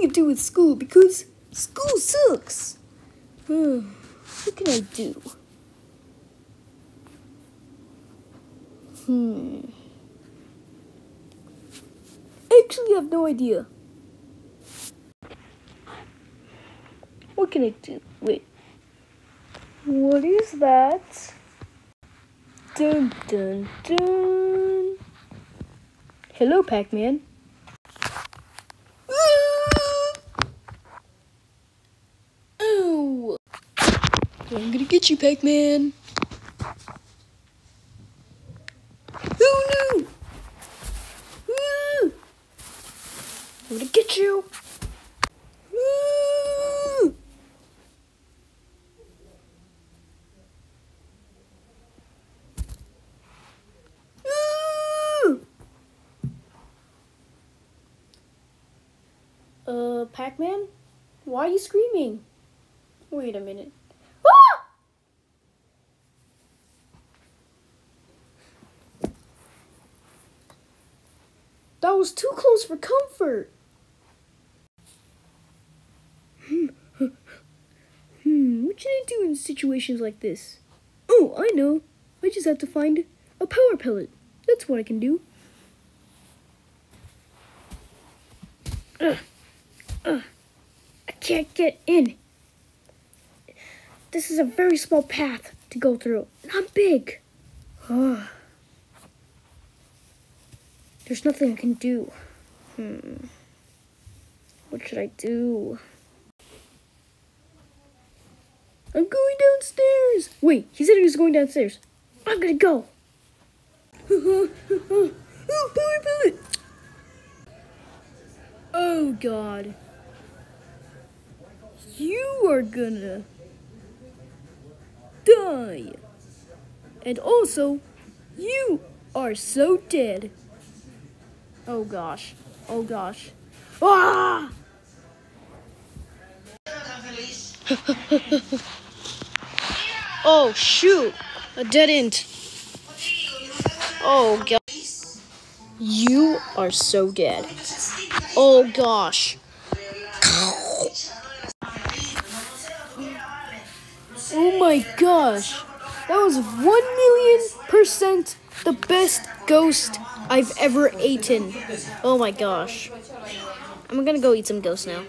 nothing to do with school because school sucks. what can I do? Hmm. Actually, I have no idea. What can I do? Wait. What is that? Dun dun dun. Hello, Pac I'm gonna get you, Pac Man. Oh no! Ah! I'm gonna get you. Ah! Ah! Uh, Pac-Man? Why are you screaming? Wait a minute. Ah! That was too close for comfort. Hmm, hmm, what should I do in situations like this? Oh, I know. I just have to find a power pellet. That's what I can do. Ugh. Ugh. I can't get in. This is a very small path to go through. Not big. Ugh. There's nothing I can do. Hmm. What should I do? I'm going downstairs. Wait, he said he was going downstairs. I'm gonna go. oh. Oh God. You are gonna die. And also, you are so dead. Oh gosh. Oh gosh. Ah! oh shoot. A dead end. Oh god. You are so dead. Oh gosh. Oh my gosh. That was 1 million percent the best ghost I've ever eaten. Oh my gosh. I'm gonna go eat some ghosts now.